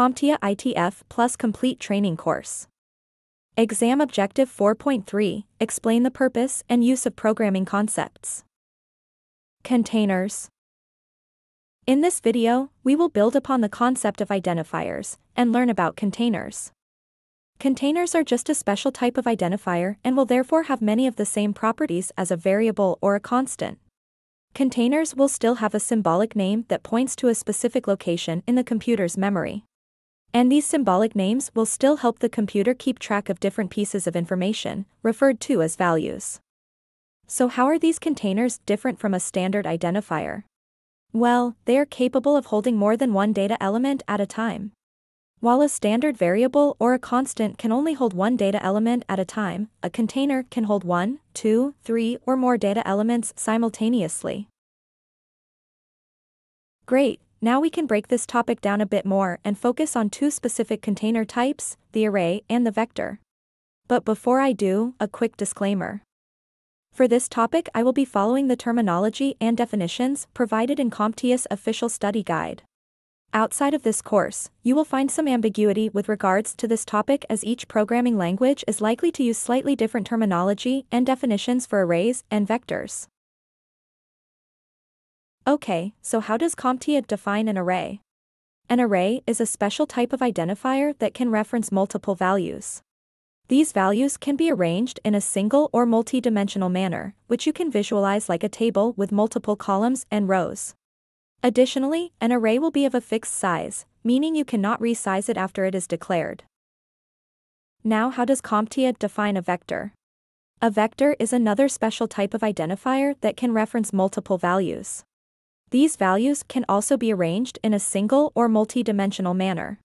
CompTIA ITF Plus Complete Training Course. Exam Objective 4.3 Explain the purpose and use of programming concepts. Containers. In this video, we will build upon the concept of identifiers and learn about containers. Containers are just a special type of identifier and will therefore have many of the same properties as a variable or a constant. Containers will still have a symbolic name that points to a specific location in the computer's memory. And these symbolic names will still help the computer keep track of different pieces of information, referred to as values. So how are these containers different from a standard identifier? Well, they are capable of holding more than one data element at a time. While a standard variable or a constant can only hold one data element at a time, a container can hold one, two, three, or more data elements simultaneously. Great, now we can break this topic down a bit more and focus on two specific container types, the array and the vector. But before I do, a quick disclaimer. For this topic I will be following the terminology and definitions provided in CompTIA's official study guide. Outside of this course, you will find some ambiguity with regards to this topic as each programming language is likely to use slightly different terminology and definitions for arrays and vectors. Okay, so how does CompTIA define an array? An array is a special type of identifier that can reference multiple values. These values can be arranged in a single or multi-dimensional manner, which you can visualize like a table with multiple columns and rows. Additionally, an array will be of a fixed size, meaning you cannot resize it after it is declared. Now how does CompTIA define a vector? A vector is another special type of identifier that can reference multiple values. These values can also be arranged in a single or multi-dimensional manner.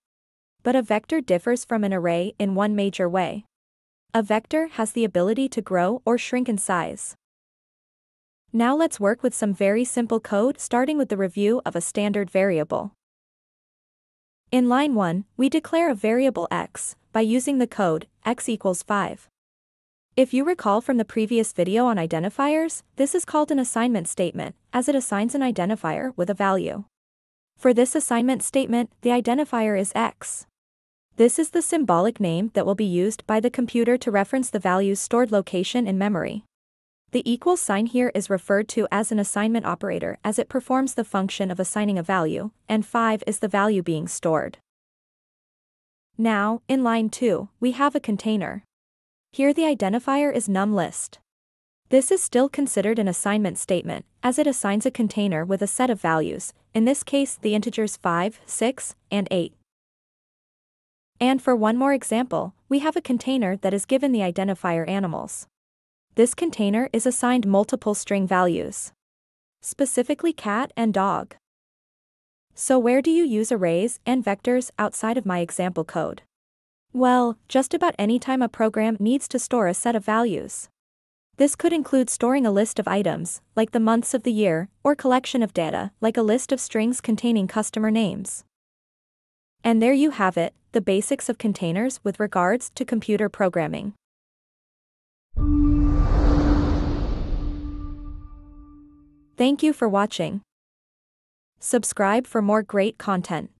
But a vector differs from an array in one major way. A vector has the ability to grow or shrink in size. Now let's work with some very simple code starting with the review of a standard variable. In line 1, we declare a variable x by using the code x equals 5. If you recall from the previous video on identifiers, this is called an assignment statement, as it assigns an identifier with a value. For this assignment statement, the identifier is x. This is the symbolic name that will be used by the computer to reference the value's stored location in memory. The equal sign here is referred to as an assignment operator as it performs the function of assigning a value, and 5 is the value being stored. Now, in line 2, we have a container. Here the identifier is numList. This is still considered an assignment statement, as it assigns a container with a set of values, in this case the integers 5, 6, and 8. And for one more example, we have a container that is given the identifier animals. This container is assigned multiple string values. Specifically cat and dog. So where do you use arrays and vectors outside of my example code? Well, just about any time a program needs to store a set of values. This could include storing a list of items, like the months of the year, or collection of data, like a list of strings containing customer names. And there you have it, the basics of containers with regards to computer programming. Thank you for watching. Subscribe for more great content.